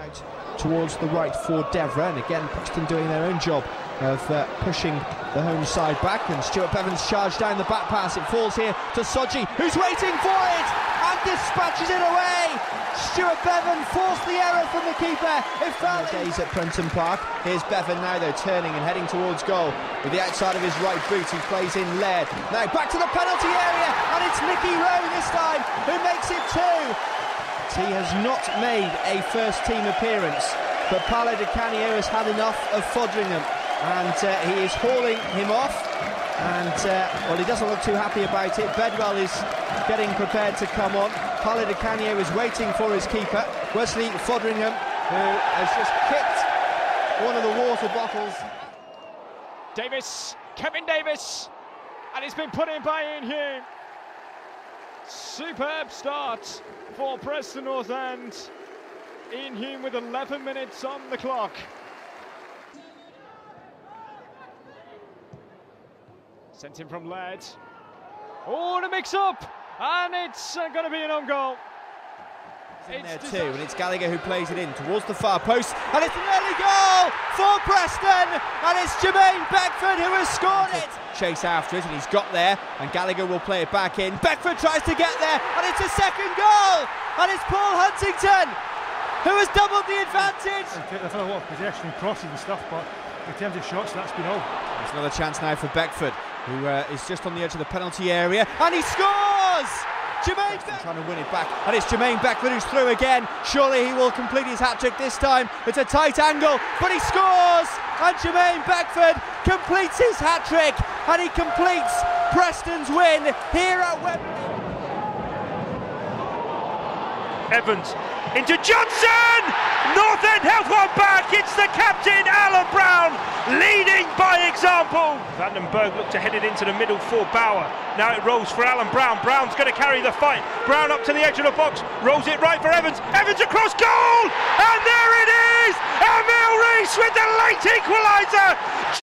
out towards the right for Devra, and again Preston doing their own job of uh, pushing the home side back. And Stuart Beavon's charged down the back pass. It falls here to Soji, who's waiting for it and dispatches it away. Stuart Beavon forced the error from the keeper. It fell. Days at Prenton Park. Here's Beavon now though, turning and heading towards goal with the outside of his right boot. He plays in Laird. Now back to the penalty area, and it's Nicky Wroe this time who makes it two. He has not made a first team appearance, but Paolo Di Canio has had enough of Foderingham and uh, he is hauling him off. And uh, well, he doesn't look too happy about it. Bedwell is getting prepared to come on. Paolo Di Canio is waiting for his keeper, Wesley Foderingham, who has just kicked one of the water bottles. Davies, Kevin Davies, and it's been put in by Iain Hume. Superb start for Preston North End. Iain Hume with 11 minutes on the clock. Sent in from Laird. Oh, the mix up! And it's uh, going to be an own goal. In there too, and it's Gallagher who plays it in towards the far post, and it's an early goal for Preston, and it's Jermaine Beckford who has scored it. Chase after it, and he's got there, and Gallagher will play it back in. Beckford tries to get there, and it's a second goal, and it's Paul Huntington who has doubled the advantage. They've had a lot of possession and crosses and stuff, but in terms of shots, that's been all. There's another chance now for Beckford, who uh, is just on the edge of the penalty area, and he scores! Jermaine Beckford trying to win it back, and it's Jermaine Beckford who's through again. Surely he will complete his hat trick this time. It's a tight angle, but he scores! And Jermaine Beckford completes his hat trick, and he completes Preston's win here at Wembley. Evans into Johnson! North End have one back. It's the captain, Alan Browne, leading example. Vandenberg looked to head it into the middle for Bauer. Now it rolls for Alan Browne. Browne's going to carry the fight. Browne up to the edge of the box, rolls it right for Evans. Evans across goal! And there it is! Emil Riis with the late equaliser!